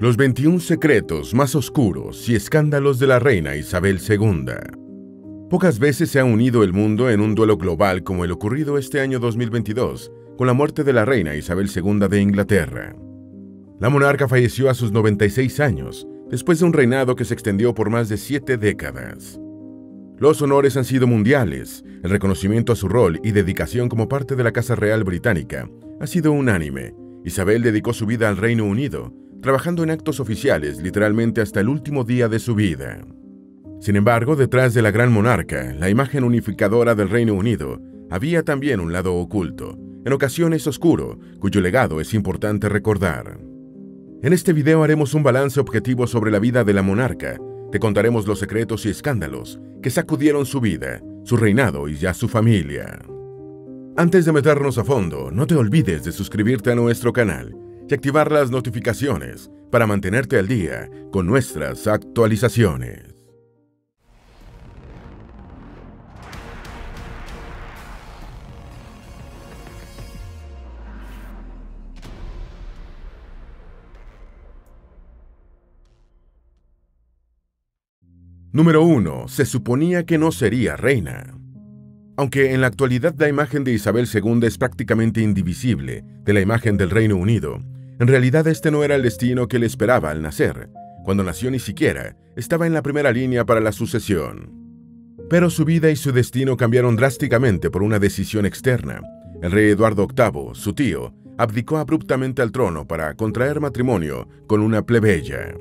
Los 21 secretos más oscuros y escándalos de la reina Isabel II. Pocas veces se ha unido el mundo en un duelo global como el ocurrido este año 2022, con la muerte de la reina Isabel II de Inglaterra. La monarca falleció a sus 96 años, después de un reinado que se extendió por más de siete décadas. Los honores han sido mundiales, el reconocimiento a su rol y dedicación como parte de la Casa Real Británica ha sido unánime. Isabel dedicó su vida al Reino Unido, trabajando en actos oficiales literalmente hasta el último día de su vida. Sin embargo, detrás de la gran monarca, la imagen unificadora del Reino Unido, había también un lado oculto, en ocasiones oscuro, cuyo legado es importante recordar. En este video haremos un balance objetivo sobre la vida de la monarca, te contaremos los secretos y escándalos que sacudieron su vida, su reinado y ya su familia. Antes de meternos a fondo, no te olvides de suscribirte a nuestro canal y activar las notificaciones para mantenerte al día con nuestras actualizaciones. Número 1. Se suponía que no sería reina. Aunque en la actualidad la imagen de Isabel II es prácticamente indivisible de la imagen del Reino Unido, en realidad este no era el destino que le esperaba al nacer. Cuando nació ni siquiera estaba en la primera línea para la sucesión. Pero su vida y su destino cambiaron drásticamente por una decisión externa. El rey Eduardo VIII, su tío, abdicó abruptamente al trono para contraer matrimonio con una plebeya.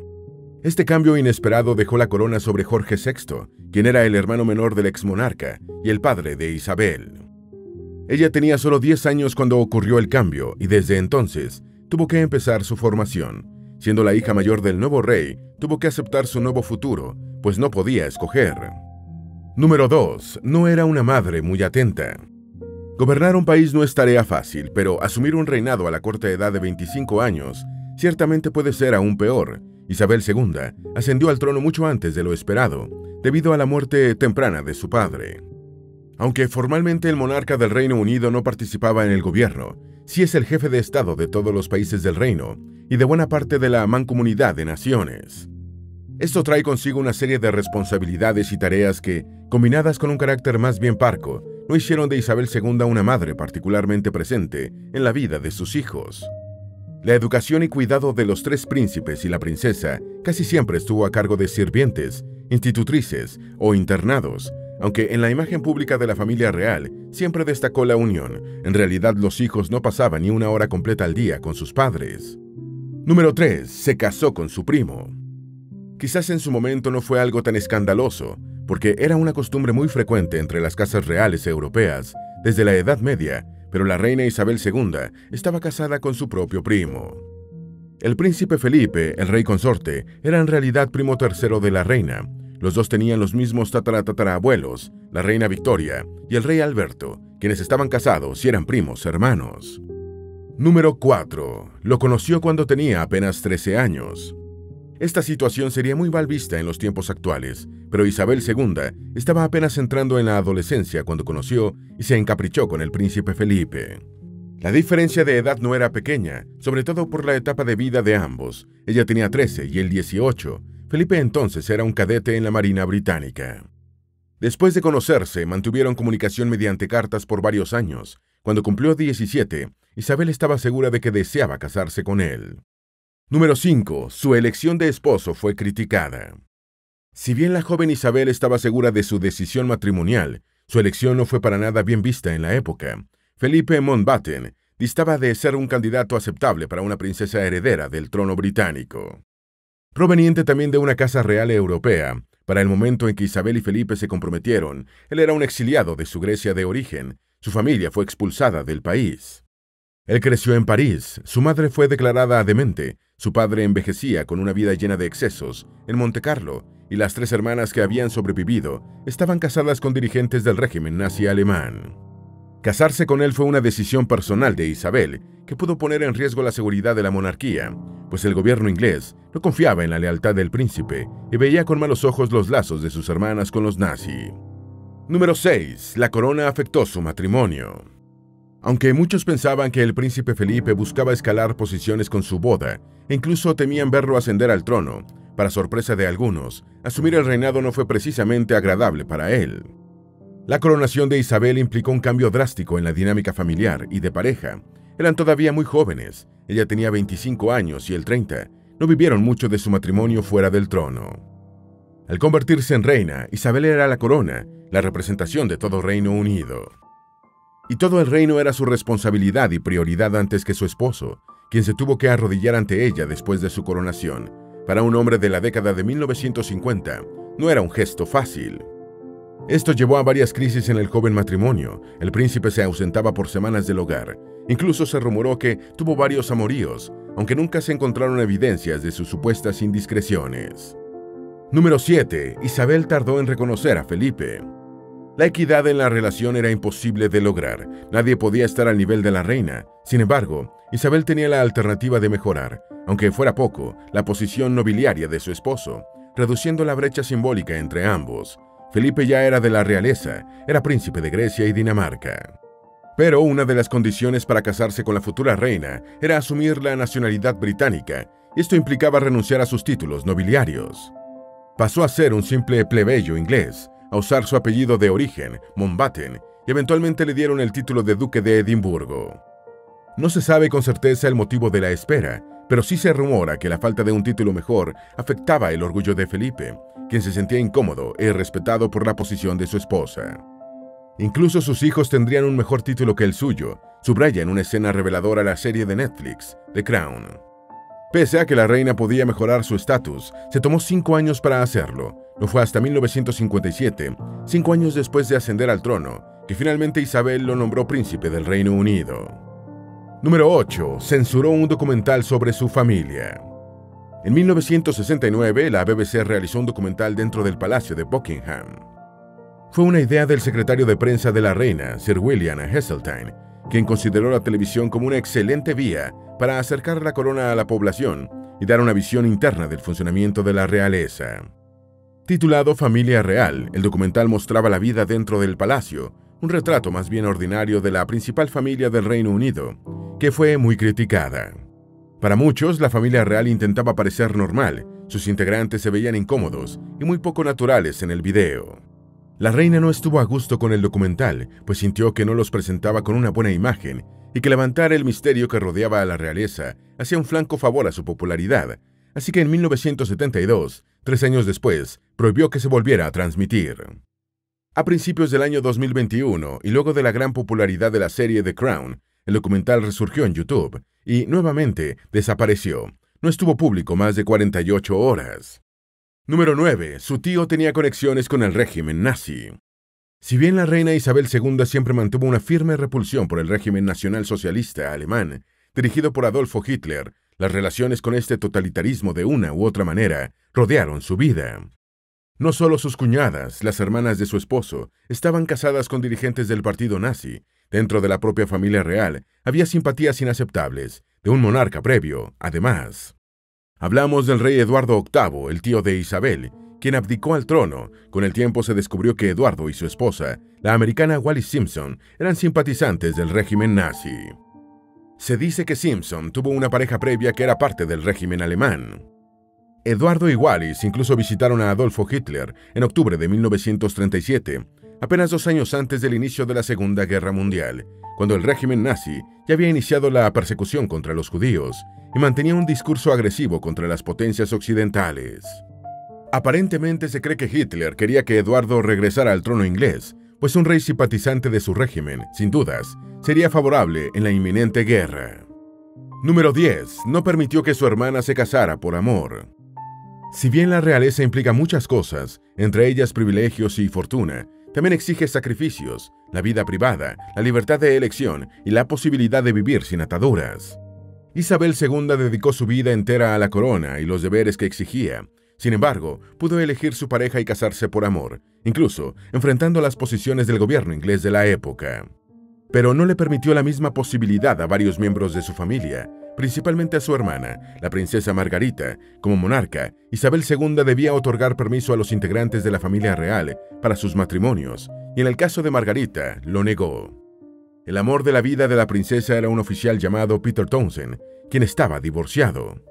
Este cambio inesperado dejó la corona sobre Jorge VI, quien era el hermano menor del exmonarca y el padre de Isabel. Ella tenía solo 10 años cuando ocurrió el cambio y desde entonces tuvo que empezar su formación. Siendo la hija mayor del nuevo rey, tuvo que aceptar su nuevo futuro, pues no podía escoger. Número 2. No era una madre muy atenta. Gobernar un país no es tarea fácil, pero asumir un reinado a la corta edad de 25 años ciertamente puede ser aún peor. Isabel II ascendió al trono mucho antes de lo esperado, debido a la muerte temprana de su padre. Aunque formalmente el monarca del Reino Unido no participaba en el gobierno, sí es el jefe de Estado de todos los países del reino y de buena parte de la mancomunidad de naciones. Esto trae consigo una serie de responsabilidades y tareas que, combinadas con un carácter más bien parco, no hicieron de Isabel II una madre particularmente presente en la vida de sus hijos. La educación y cuidado de los tres príncipes y la princesa casi siempre estuvo a cargo de sirvientes, institutrices o internados, aunque en la imagen pública de la familia real siempre destacó la unión, en realidad los hijos no pasaban ni una hora completa al día con sus padres. Número 3. Se casó con su primo. Quizás en su momento no fue algo tan escandaloso, porque era una costumbre muy frecuente entre las casas reales europeas desde la Edad Media, pero la reina Isabel II estaba casada con su propio primo. El príncipe Felipe, el rey consorte, era en realidad primo tercero de la reina, los dos tenían los mismos tataratatarabuelos, la reina Victoria y el rey Alberto, quienes estaban casados y eran primos hermanos. Número 4. Lo conoció cuando tenía apenas 13 años. Esta situación sería muy mal vista en los tiempos actuales, pero Isabel II estaba apenas entrando en la adolescencia cuando conoció y se encaprichó con el príncipe Felipe. La diferencia de edad no era pequeña, sobre todo por la etapa de vida de ambos. Ella tenía 13 y él 18, Felipe entonces era un cadete en la Marina Británica. Después de conocerse, mantuvieron comunicación mediante cartas por varios años. Cuando cumplió 17, Isabel estaba segura de que deseaba casarse con él. Número 5. Su elección de esposo fue criticada. Si bien la joven Isabel estaba segura de su decisión matrimonial, su elección no fue para nada bien vista en la época. Felipe Mountbatten distaba de ser un candidato aceptable para una princesa heredera del trono británico. Proveniente también de una casa real europea, para el momento en que Isabel y Felipe se comprometieron, él era un exiliado de su Grecia de origen, su familia fue expulsada del país. Él creció en París, su madre fue declarada demente, su padre envejecía con una vida llena de excesos en Montecarlo, y las tres hermanas que habían sobrevivido estaban casadas con dirigentes del régimen nazi alemán. Casarse con él fue una decisión personal de Isabel, que pudo poner en riesgo la seguridad de la monarquía, pues el gobierno inglés no confiaba en la lealtad del príncipe y veía con malos ojos los lazos de sus hermanas con los nazis. Número 6. La corona afectó su matrimonio. Aunque muchos pensaban que el príncipe Felipe buscaba escalar posiciones con su boda, e incluso temían verlo ascender al trono, para sorpresa de algunos, asumir el reinado no fue precisamente agradable para él. La coronación de Isabel implicó un cambio drástico en la dinámica familiar y de pareja. Eran todavía muy jóvenes, ella tenía 25 años y él 30, no vivieron mucho de su matrimonio fuera del trono. Al convertirse en reina, Isabel era la corona, la representación de todo Reino Unido. Y todo el reino era su responsabilidad y prioridad antes que su esposo, quien se tuvo que arrodillar ante ella después de su coronación. Para un hombre de la década de 1950, no era un gesto fácil. Esto llevó a varias crisis en el joven matrimonio. El príncipe se ausentaba por semanas del hogar. Incluso se rumoró que tuvo varios amoríos, aunque nunca se encontraron evidencias de sus supuestas indiscreciones. Número 7. Isabel tardó en reconocer a Felipe. La equidad en la relación era imposible de lograr. Nadie podía estar al nivel de la reina. Sin embargo, Isabel tenía la alternativa de mejorar, aunque fuera poco, la posición nobiliaria de su esposo, reduciendo la brecha simbólica entre ambos. Felipe ya era de la realeza, era príncipe de Grecia y Dinamarca. Pero una de las condiciones para casarse con la futura reina era asumir la nacionalidad británica, esto implicaba renunciar a sus títulos nobiliarios. Pasó a ser un simple plebeyo inglés, a usar su apellido de origen, Mountbatten, y eventualmente le dieron el título de Duque de Edimburgo. No se sabe con certeza el motivo de la espera, pero sí se rumora que la falta de un título mejor afectaba el orgullo de Felipe, quien se sentía incómodo y respetado por la posición de su esposa. Incluso sus hijos tendrían un mejor título que el suyo, subraya en una escena reveladora la serie de Netflix, The Crown. Pese a que la reina podía mejorar su estatus, se tomó cinco años para hacerlo, no fue hasta 1957, cinco años después de ascender al trono, que finalmente Isabel lo nombró príncipe del Reino Unido. Número 8. Censuró un documental sobre su familia. En 1969, la BBC realizó un documental dentro del Palacio de Buckingham. Fue una idea del secretario de prensa de la reina, Sir William Heseltine, quien consideró la televisión como una excelente vía para acercar la corona a la población y dar una visión interna del funcionamiento de la realeza. Titulado Familia Real, el documental mostraba la vida dentro del palacio, un retrato más bien ordinario de la principal familia del Reino Unido, que fue muy criticada. Para muchos, la familia real intentaba parecer normal, sus integrantes se veían incómodos y muy poco naturales en el video. La reina no estuvo a gusto con el documental, pues sintió que no los presentaba con una buena imagen y que levantar el misterio que rodeaba a la realeza hacía un flanco favor a su popularidad, así que en 1972 Tres años después, prohibió que se volviera a transmitir. A principios del año 2021, y luego de la gran popularidad de la serie The Crown, el documental resurgió en YouTube y, nuevamente, desapareció. No estuvo público más de 48 horas. Número 9. Su tío tenía conexiones con el régimen nazi. Si bien la reina Isabel II siempre mantuvo una firme repulsión por el régimen nacional-socialista alemán, dirigido por Adolfo Hitler, las relaciones con este totalitarismo de una u otra manera rodearon su vida. No solo sus cuñadas, las hermanas de su esposo, estaban casadas con dirigentes del partido nazi. Dentro de la propia familia real había simpatías inaceptables, de un monarca previo, además. Hablamos del rey Eduardo VIII, el tío de Isabel, quien abdicó al trono. Con el tiempo se descubrió que Eduardo y su esposa, la americana Wallis Simpson, eran simpatizantes del régimen nazi. Se dice que Simpson tuvo una pareja previa que era parte del régimen alemán. Eduardo y Wallis incluso visitaron a Adolfo Hitler en octubre de 1937, apenas dos años antes del inicio de la Segunda Guerra Mundial, cuando el régimen nazi ya había iniciado la persecución contra los judíos y mantenía un discurso agresivo contra las potencias occidentales. Aparentemente se cree que Hitler quería que Eduardo regresara al trono inglés, pues un rey simpatizante de su régimen, sin dudas, sería favorable en la inminente guerra. Número 10. No permitió que su hermana se casara por amor. Si bien la realeza implica muchas cosas, entre ellas privilegios y fortuna, también exige sacrificios, la vida privada, la libertad de elección y la posibilidad de vivir sin ataduras. Isabel II dedicó su vida entera a la corona y los deberes que exigía. Sin embargo, pudo elegir su pareja y casarse por amor, incluso enfrentando las posiciones del gobierno inglés de la época pero no le permitió la misma posibilidad a varios miembros de su familia, principalmente a su hermana, la princesa Margarita. Como monarca, Isabel II debía otorgar permiso a los integrantes de la familia real para sus matrimonios, y en el caso de Margarita lo negó. El amor de la vida de la princesa era un oficial llamado Peter Townsend, quien estaba divorciado.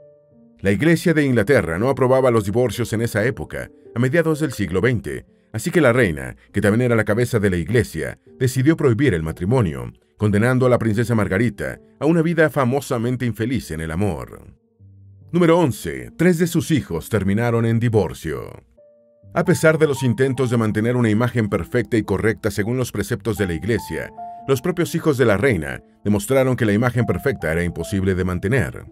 La Iglesia de Inglaterra no aprobaba los divorcios en esa época, a mediados del siglo XX, así que la reina, que también era la cabeza de la Iglesia, decidió prohibir el matrimonio, condenando a la princesa Margarita a una vida famosamente infeliz en el amor. Número 11. Tres de sus hijos terminaron en divorcio. A pesar de los intentos de mantener una imagen perfecta y correcta según los preceptos de la Iglesia, los propios hijos de la reina demostraron que la imagen perfecta era imposible de mantener.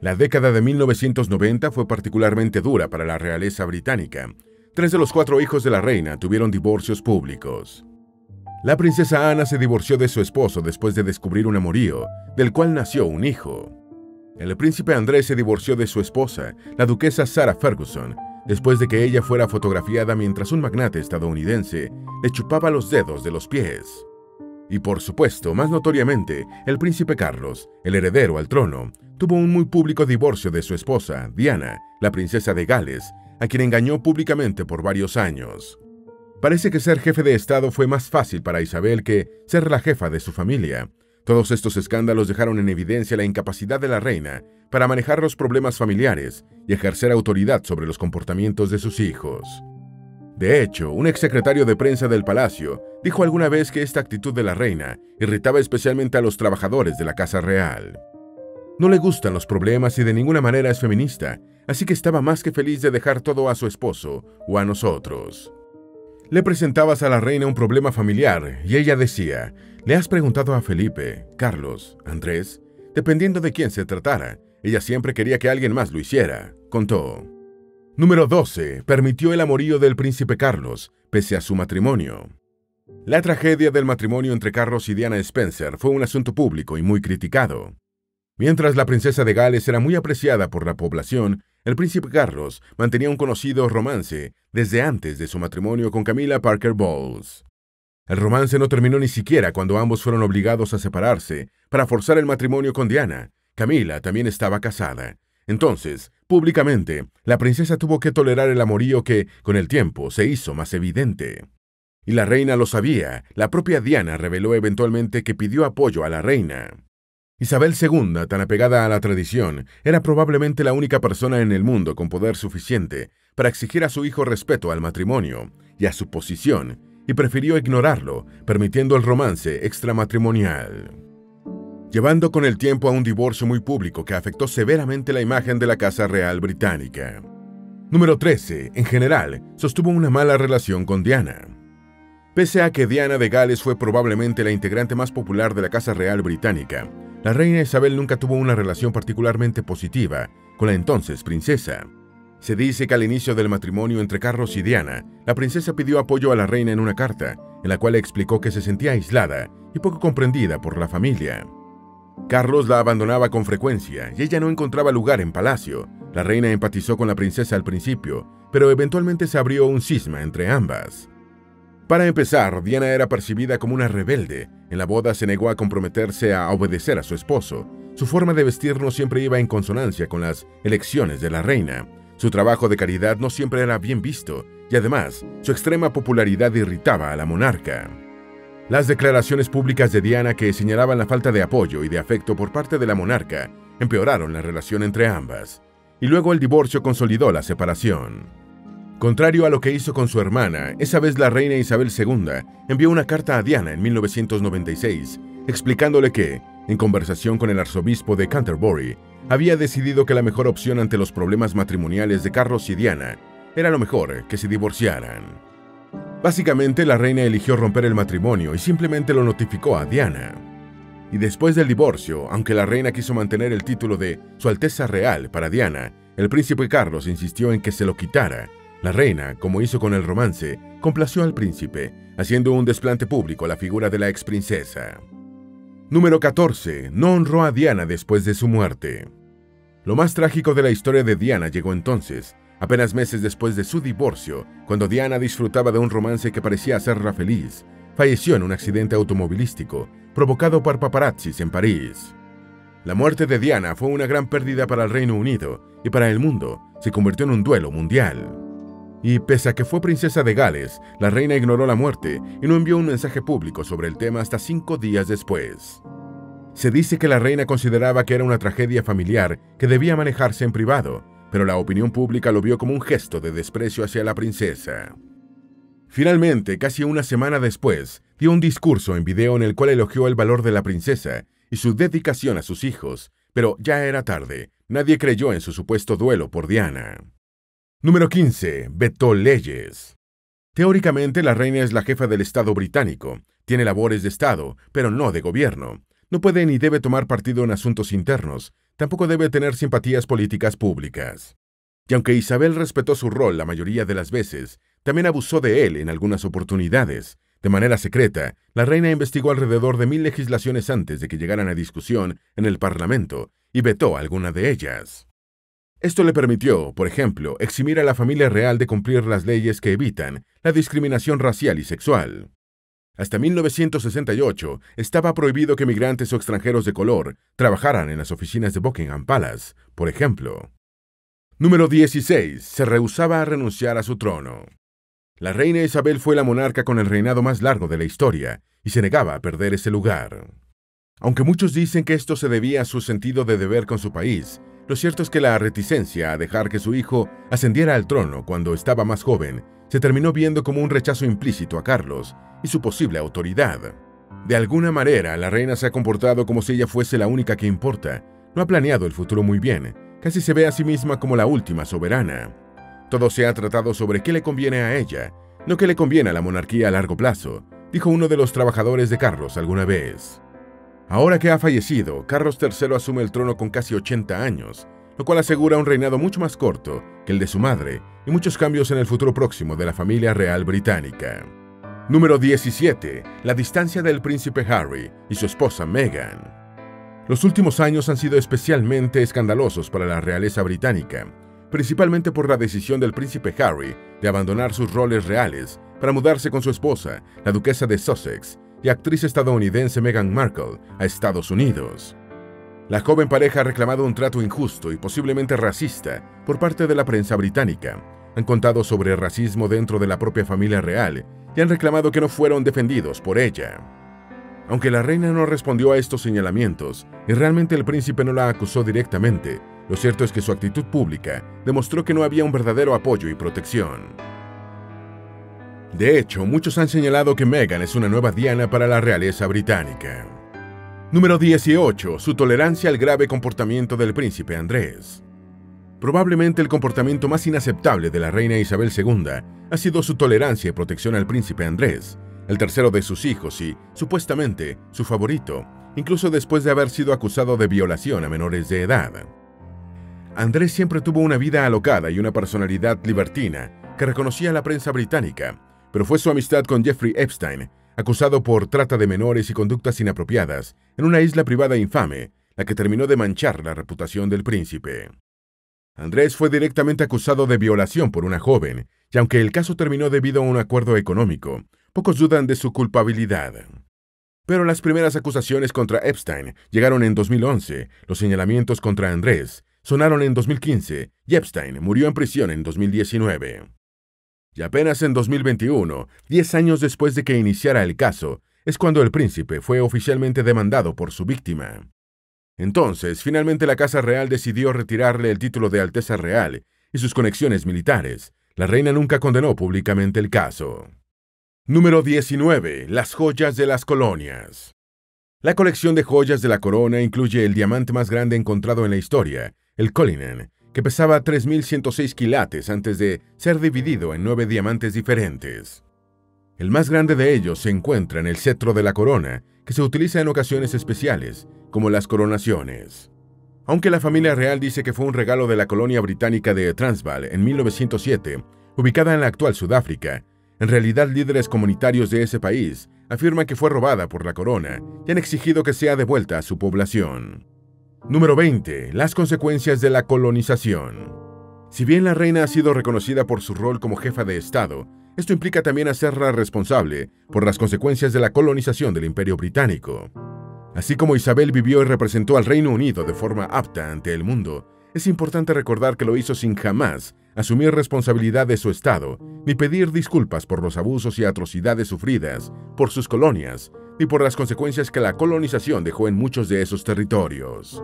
La década de 1990 fue particularmente dura para la realeza británica. Tres de los cuatro hijos de la reina tuvieron divorcios públicos. La princesa Ana se divorció de su esposo después de descubrir un amorío, del cual nació un hijo. El príncipe Andrés se divorció de su esposa, la duquesa Sarah Ferguson, después de que ella fuera fotografiada mientras un magnate estadounidense le chupaba los dedos de los pies. Y por supuesto, más notoriamente, el príncipe Carlos, el heredero al trono, tuvo un muy público divorcio de su esposa, Diana, la princesa de Gales, a quien engañó públicamente por varios años. Parece que ser jefe de Estado fue más fácil para Isabel que ser la jefa de su familia. Todos estos escándalos dejaron en evidencia la incapacidad de la reina para manejar los problemas familiares y ejercer autoridad sobre los comportamientos de sus hijos. De hecho, un exsecretario de prensa del palacio dijo alguna vez que esta actitud de la reina irritaba especialmente a los trabajadores de la Casa Real. No le gustan los problemas y de ninguna manera es feminista, así que estaba más que feliz de dejar todo a su esposo o a nosotros. Le presentabas a la reina un problema familiar y ella decía, ¿le has preguntado a Felipe, Carlos, Andrés? Dependiendo de quién se tratara, ella siempre quería que alguien más lo hiciera, contó. Número 12. Permitió el amorío del príncipe Carlos, pese a su matrimonio. La tragedia del matrimonio entre Carlos y Diana Spencer fue un asunto público y muy criticado. Mientras la princesa de Gales era muy apreciada por la población, el príncipe Carlos mantenía un conocido romance desde antes de su matrimonio con Camila Parker Bowles. El romance no terminó ni siquiera cuando ambos fueron obligados a separarse para forzar el matrimonio con Diana, Camila también estaba casada. Entonces, públicamente, la princesa tuvo que tolerar el amorío que, con el tiempo, se hizo más evidente. Y la reina lo sabía. La propia Diana reveló eventualmente que pidió apoyo a la reina. Isabel II, tan apegada a la tradición, era probablemente la única persona en el mundo con poder suficiente para exigir a su hijo respeto al matrimonio y a su posición, y prefirió ignorarlo, permitiendo el romance extramatrimonial llevando con el tiempo a un divorcio muy público que afectó severamente la imagen de la Casa Real Británica. Número 13. En general, sostuvo una mala relación con Diana. Pese a que Diana de Gales fue probablemente la integrante más popular de la Casa Real Británica, la reina Isabel nunca tuvo una relación particularmente positiva con la entonces princesa. Se dice que al inicio del matrimonio entre Carlos y Diana, la princesa pidió apoyo a la reina en una carta, en la cual explicó que se sentía aislada y poco comprendida por la familia. Carlos la abandonaba con frecuencia y ella no encontraba lugar en palacio. La reina empatizó con la princesa al principio, pero eventualmente se abrió un cisma entre ambas. Para empezar, Diana era percibida como una rebelde. En la boda se negó a comprometerse a obedecer a su esposo. Su forma de vestir no siempre iba en consonancia con las elecciones de la reina. Su trabajo de caridad no siempre era bien visto, y además, su extrema popularidad irritaba a la monarca. Las declaraciones públicas de Diana que señalaban la falta de apoyo y de afecto por parte de la monarca empeoraron la relación entre ambas, y luego el divorcio consolidó la separación. Contrario a lo que hizo con su hermana, esa vez la reina Isabel II envió una carta a Diana en 1996, explicándole que, en conversación con el arzobispo de Canterbury, había decidido que la mejor opción ante los problemas matrimoniales de Carlos y Diana era lo mejor que se divorciaran. Básicamente, la reina eligió romper el matrimonio y simplemente lo notificó a Diana. Y después del divorcio, aunque la reina quiso mantener el título de Su Alteza Real para Diana, el príncipe Carlos insistió en que se lo quitara. La reina, como hizo con el romance, complació al príncipe, haciendo un desplante público a la figura de la ex princesa. Número 14. No honró a Diana después de su muerte. Lo más trágico de la historia de Diana llegó entonces, Apenas meses después de su divorcio, cuando Diana disfrutaba de un romance que parecía hacerla feliz, falleció en un accidente automovilístico provocado por paparazzis en París. La muerte de Diana fue una gran pérdida para el Reino Unido y para el mundo, se convirtió en un duelo mundial. Y pese a que fue princesa de Gales, la reina ignoró la muerte y no envió un mensaje público sobre el tema hasta cinco días después. Se dice que la reina consideraba que era una tragedia familiar que debía manejarse en privado, pero la opinión pública lo vio como un gesto de desprecio hacia la princesa. Finalmente, casi una semana después, dio un discurso en video en el cual elogió el valor de la princesa y su dedicación a sus hijos, pero ya era tarde, nadie creyó en su supuesto duelo por Diana. Número 15. Vetó leyes. Teóricamente, la reina es la jefa del Estado británico, tiene labores de Estado, pero no de gobierno. No puede ni debe tomar partido en asuntos internos, tampoco debe tener simpatías políticas públicas. Y aunque Isabel respetó su rol la mayoría de las veces, también abusó de él en algunas oportunidades. De manera secreta, la reina investigó alrededor de mil legislaciones antes de que llegaran a discusión en el Parlamento y vetó alguna de ellas. Esto le permitió, por ejemplo, eximir a la familia real de cumplir las leyes que evitan la discriminación racial y sexual. Hasta 1968 estaba prohibido que migrantes o extranjeros de color trabajaran en las oficinas de Buckingham Palace, por ejemplo. Número 16. Se rehusaba a renunciar a su trono. La reina Isabel fue la monarca con el reinado más largo de la historia y se negaba a perder ese lugar. Aunque muchos dicen que esto se debía a su sentido de deber con su país, lo cierto es que la reticencia a dejar que su hijo ascendiera al trono cuando estaba más joven se terminó viendo como un rechazo implícito a Carlos y su posible autoridad. De alguna manera, la reina se ha comportado como si ella fuese la única que importa. No ha planeado el futuro muy bien. Casi se ve a sí misma como la última soberana. Todo se ha tratado sobre qué le conviene a ella, no qué le conviene a la monarquía a largo plazo, dijo uno de los trabajadores de Carlos alguna vez. Ahora que ha fallecido, Carlos III asume el trono con casi 80 años, lo cual asegura un reinado mucho más corto que el de su madre y muchos cambios en el futuro próximo de la familia real británica. Número 17. La distancia del príncipe Harry y su esposa Meghan. Los últimos años han sido especialmente escandalosos para la realeza británica, principalmente por la decisión del príncipe Harry de abandonar sus roles reales para mudarse con su esposa, la duquesa de Sussex, y actriz estadounidense Meghan Markle, a Estados Unidos. La joven pareja ha reclamado un trato injusto y posiblemente racista por parte de la prensa británica. Han contado sobre racismo dentro de la propia familia real y han reclamado que no fueron defendidos por ella. Aunque la reina no respondió a estos señalamientos y realmente el príncipe no la acusó directamente, lo cierto es que su actitud pública demostró que no había un verdadero apoyo y protección. De hecho, muchos han señalado que Meghan es una nueva Diana para la realeza británica. Número 18. Su tolerancia al grave comportamiento del príncipe Andrés. Probablemente el comportamiento más inaceptable de la reina Isabel II ha sido su tolerancia y protección al príncipe Andrés, el tercero de sus hijos y, supuestamente, su favorito, incluso después de haber sido acusado de violación a menores de edad. Andrés siempre tuvo una vida alocada y una personalidad libertina que reconocía la prensa británica, pero fue su amistad con Jeffrey Epstein acusado por trata de menores y conductas inapropiadas en una isla privada infame, la que terminó de manchar la reputación del príncipe. Andrés fue directamente acusado de violación por una joven, y aunque el caso terminó debido a un acuerdo económico, pocos dudan de su culpabilidad. Pero las primeras acusaciones contra Epstein llegaron en 2011, los señalamientos contra Andrés sonaron en 2015 y Epstein murió en prisión en 2019. Y apenas en 2021, 10 años después de que iniciara el caso, es cuando el príncipe fue oficialmente demandado por su víctima. Entonces, finalmente la Casa Real decidió retirarle el título de Alteza Real y sus conexiones militares. La reina nunca condenó públicamente el caso. Número 19. Las joyas de las colonias. La colección de joyas de la corona incluye el diamante más grande encontrado en la historia, el Cullinan, que pesaba 3.106 quilates antes de ser dividido en nueve diamantes diferentes. El más grande de ellos se encuentra en el cetro de la corona, que se utiliza en ocasiones especiales, como las coronaciones. Aunque la familia real dice que fue un regalo de la colonia británica de Transvaal en 1907, ubicada en la actual Sudáfrica, en realidad líderes comunitarios de ese país afirman que fue robada por la corona y han exigido que sea devuelta a su población. Número 20. Las consecuencias de la colonización. Si bien la reina ha sido reconocida por su rol como jefa de Estado, esto implica también hacerla responsable por las consecuencias de la colonización del Imperio Británico. Así como Isabel vivió y representó al Reino Unido de forma apta ante el mundo, es importante recordar que lo hizo sin jamás asumir responsabilidad de su Estado, ni pedir disculpas por los abusos y atrocidades sufridas por sus colonias, ni por las consecuencias que la colonización dejó en muchos de esos territorios.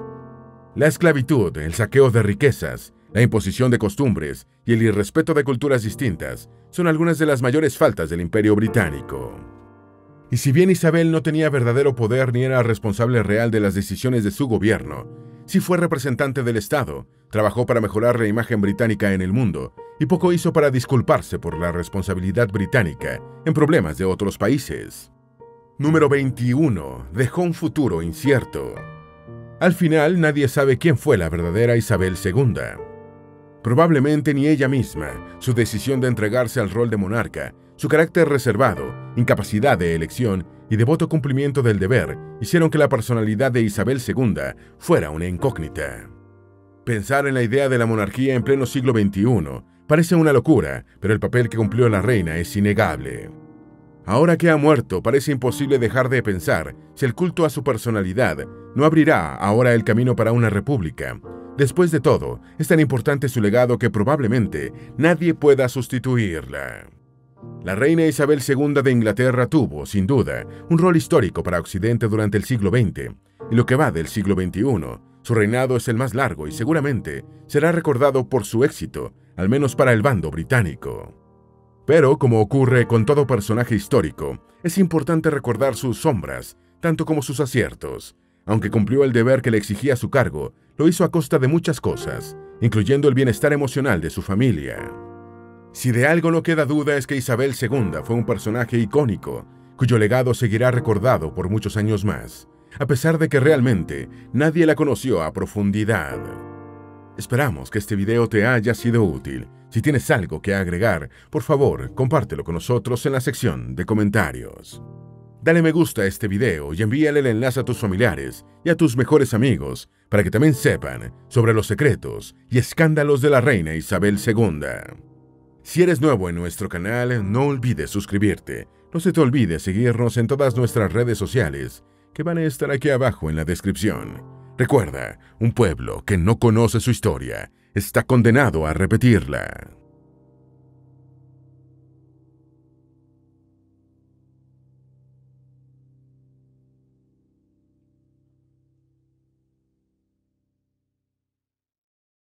La esclavitud, el saqueo de riquezas, la imposición de costumbres y el irrespeto de culturas distintas son algunas de las mayores faltas del imperio británico. Y si bien Isabel no tenía verdadero poder ni era responsable real de las decisiones de su gobierno, sí fue representante del Estado, trabajó para mejorar la imagen británica en el mundo y poco hizo para disculparse por la responsabilidad británica en problemas de otros países. Número 21. Dejó un futuro incierto. Al final nadie sabe quién fue la verdadera Isabel II. Probablemente ni ella misma, su decisión de entregarse al rol de monarca, su carácter reservado, incapacidad de elección y devoto cumplimiento del deber hicieron que la personalidad de Isabel II fuera una incógnita. Pensar en la idea de la monarquía en pleno siglo XXI parece una locura, pero el papel que cumplió la reina es innegable. Ahora que ha muerto, parece imposible dejar de pensar si el culto a su personalidad no abrirá ahora el camino para una república. Después de todo, es tan importante su legado que probablemente nadie pueda sustituirla. La reina Isabel II de Inglaterra tuvo, sin duda, un rol histórico para Occidente durante el siglo XX, y lo que va del siglo XXI, su reinado es el más largo y seguramente será recordado por su éxito, al menos para el bando británico. Pero, como ocurre con todo personaje histórico, es importante recordar sus sombras, tanto como sus aciertos. Aunque cumplió el deber que le exigía su cargo, lo hizo a costa de muchas cosas, incluyendo el bienestar emocional de su familia. Si de algo no queda duda es que Isabel II fue un personaje icónico, cuyo legado seguirá recordado por muchos años más, a pesar de que realmente nadie la conoció a profundidad. Esperamos que este video te haya sido útil. Si tienes algo que agregar, por favor, compártelo con nosotros en la sección de comentarios. Dale me gusta a este video y envíale el enlace a tus familiares y a tus mejores amigos para que también sepan sobre los secretos y escándalos de la reina Isabel II. Si eres nuevo en nuestro canal, no olvides suscribirte. No se te olvide seguirnos en todas nuestras redes sociales, que van a estar aquí abajo en la descripción. Recuerda, un pueblo que no conoce su historia está condenado a repetirla.